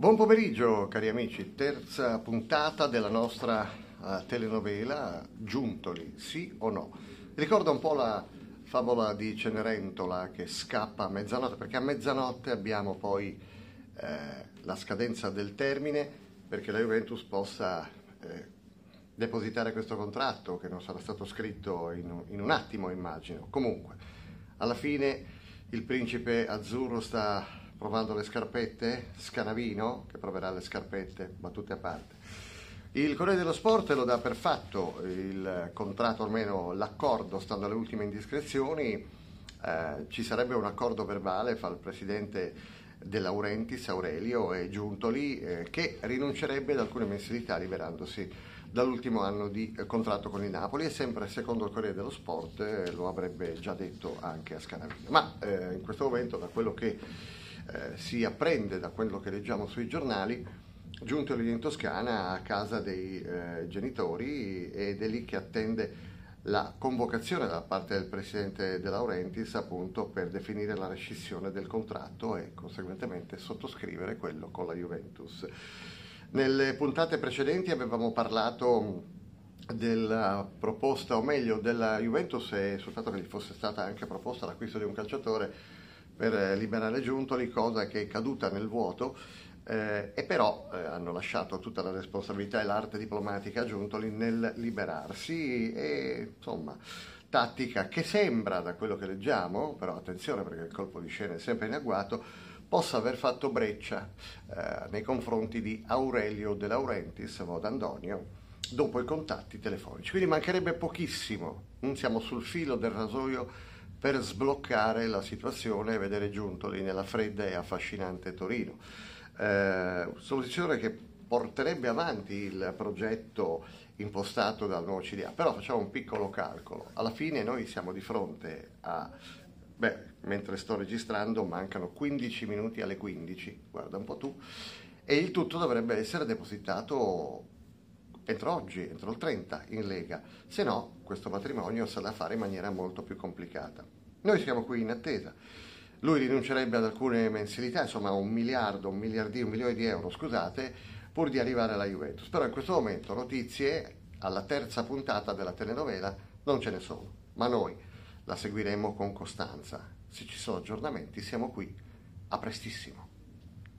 Buon pomeriggio cari amici, terza puntata della nostra uh, telenovela Giuntoli, sì o no? Ricorda un po' la favola di Cenerentola che scappa a mezzanotte, perché a mezzanotte abbiamo poi eh, la scadenza del termine perché la Juventus possa eh, depositare questo contratto che non sarà stato scritto in, in un attimo immagino. Comunque, alla fine il principe azzurro sta provando le scarpette, Scanavino che proverà le scarpette, battute a parte. Il Corriere dello Sport lo dà per fatto, il contratto, almeno l'accordo, stando alle ultime indiscrezioni, eh, ci sarebbe un accordo verbale fra il presidente De Laurentiis, Aurelio e Giuntoli, eh, che rinuncerebbe ad alcune mensilità liberandosi dall'ultimo anno di eh, contratto con il Napoli e sempre secondo il Corriere dello Sport eh, lo avrebbe già detto anche a Scanavino. Ma eh, in questo momento da quello che eh, si apprende, da quello che leggiamo sui giornali, giunto in Toscana a casa dei eh, genitori ed è lì che attende la convocazione da parte del presidente De Laurentiis appunto per definire la rescissione del contratto e conseguentemente sottoscrivere quello con la Juventus. Nelle puntate precedenti avevamo parlato della proposta, o meglio della Juventus e sul fatto che gli fosse stata anche proposta l'acquisto di un calciatore per liberare Giuntoli, cosa che è caduta nel vuoto eh, e però eh, hanno lasciato tutta la responsabilità e l'arte diplomatica a Giuntoli nel liberarsi e insomma tattica che sembra da quello che leggiamo, però attenzione perché il colpo di scena è sempre in agguato, possa aver fatto breccia eh, nei confronti di Aurelio De Laurentiis, Vodandonio, dopo i contatti telefonici. Quindi mancherebbe pochissimo, non siamo sul filo del rasoio per sbloccare la situazione e vedere Giuntoli nella fredda e affascinante Torino. Eh, soluzione che porterebbe avanti il progetto impostato dal nuovo CDA, però facciamo un piccolo calcolo. Alla fine noi siamo di fronte a Beh, mentre sto registrando mancano 15 minuti alle 15, guarda un po' tu, e il tutto dovrebbe essere depositato entro oggi, entro il 30 in Lega, se no questo matrimonio sarà da fare in maniera molto più complicata. Noi siamo qui in attesa. Lui rinuncerebbe ad alcune mensilità, insomma un miliardo, un miliardino, un milione di euro, scusate, pur di arrivare alla Juventus. Però in questo momento notizie alla terza puntata della telenovela non ce ne sono, ma noi la seguiremo con costanza. Se ci sono aggiornamenti siamo qui. A prestissimo.